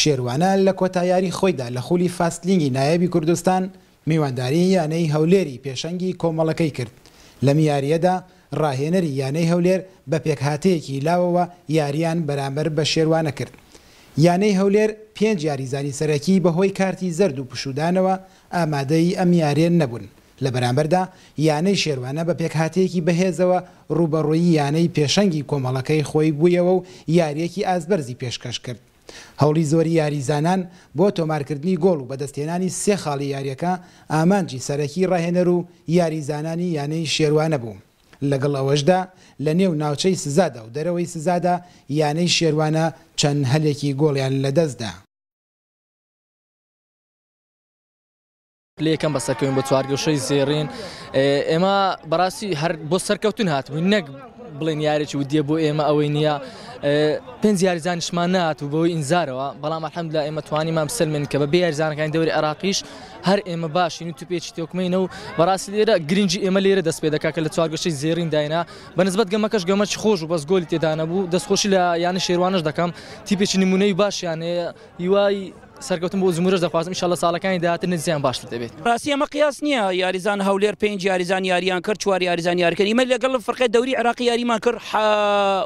شێروانە لە کۆتا یاری خۆیدا لە خولی فاست لینگی نایەبی کوردستان میوانداری یانەی هەولێری پێشەنگی کۆمەڵەکەی کرد، لەم یارییەدا راهێنەری یانەی هەولێر بە پێکهاتەیەکی لاوەوە یارییان بەرامبەر بە شێروانە کرد. یانەی هەولێر پێنج یاریزانی سەرەکی بەهۆی کارتی زەرد و پشوودانەوە ئامادەی ئەم یارییە نەبوون، لە بەرامبەردا یانەی شێروانە بە پێکهاتەیەکی بەهێزەوە رووبەڕووی یانەی پێشەنگی کۆمەڵەکەی خۆی بوویەوە و یارییەکی ئاستبەرزی پێشکەش کرد، هەوڵی زۆری یاریزانان بۆ تۆمارکردنی گۆڵ و بەدەستهێنانی سێ خاڵی یارییەکە ئامانجی سەرەکی راهێنەر و یاریزانانی یانەی شێروانە بوو، لەگەڵ ئەوەشدا لە نێو ناوچەی سزادا و دەرەوەی سزادا یانەی شێروانە چەند هەلێکی گۆڵیان لەدەستدا. پلەی یەکەم بە سەرکەوین بە چوارگەشەی زێڕین ئێمە بەڕاستی هەر بۆ سەرکەوتن هاتبووین نەک بڵێن یارێکی ودیە بۆ ئێمە ئەوەی نییە پێنج یاریزانشمان نات و بۆی ئینزارەوە بەڵام حەم لە ئێمە توانی مام سلمێن کە بە بێارزانەکانی دەوری عراقیش هەر ئێمە باشین و توپێکی تۆکمەینە و بەڕاستی لێرە گرنگجی ئێمە لێرە دەست پێ دەکات کە لە چوارگەشەی زێرین داینا بە نسبت گەمەکەش گەمەش خۆش و بەس گۆلی تێدانە بوو دەستخۆشی لە یانە شێوانش دەکەم تیپێکی نمونەی باشیانەیە هیوای سەرکەوتن بۆ زمورەش دەخوازم ئیشەڵا ساڵەکانی داهاتر نەتیجەیان باشتر دەبێت. بەراستی ئەمە قیاس نیە یاریزان هەولێر پێنج یاریزان یاریان کرد چوار یاریزان یارکرد ئیمە لەگەڵ فڕقەی دەوری عێراقی یاریمان کرد حە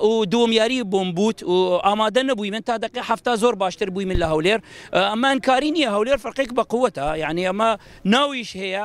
و دووەم یاری بۆم بووت و ئامادە نەبوویمن تا دەقی حەفتا زۆر باشتر بوویمن لە هەولێر ئەمە ئەنکاری نیە هەولێر فڕقەیەک بەقوەتە یانی ئەمە ناویش هەیە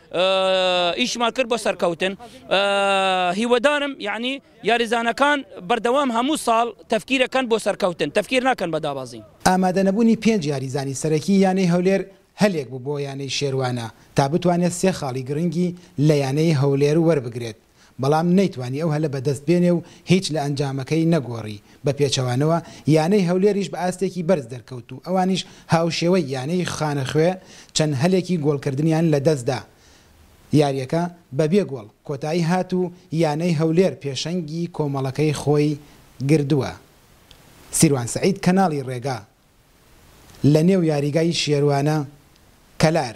ئیشمان کرد بۆ سەرکەوتن هیوەدارم یعنی یاریزانەکان بەردەوام هەموو ساڵ تەفکیرەکەن بۆ سەرکەوتن تەفکیر ناکەن بە دابەزین. ئامادەنەبوونی پێنج یاریزانی سەرەکی یانەی هەولێر هەلێک بوو بۆ یانەی شێروانە تا بتوانێت سێ خاڵی گرنگی لە یانەی هەولێر وەربگرێت. بەڵام نەیتوانی ئەو هەلە بەدەست بێنێ و هیچ لە ئەنجامەکەی نەگۆڕی، بە پێچەوانەوە یانەی هەولێریش بە ئاستێکی بەرز دەرکەوت و ئەوانیش هاوشێوەی یانەی خانەخوێ چەند هەلێکی گۆڵکردنیان لەدەست دا، یارییەکە بەبێ گۆڵ کۆتایی هات و یانەی هەولێر پێشەنگی کۆمەڵەکەی خۆی گردووە. سیروان سەعید کەناڵی ڕێگا، لەنێو یاریگای شێروانە کەلار.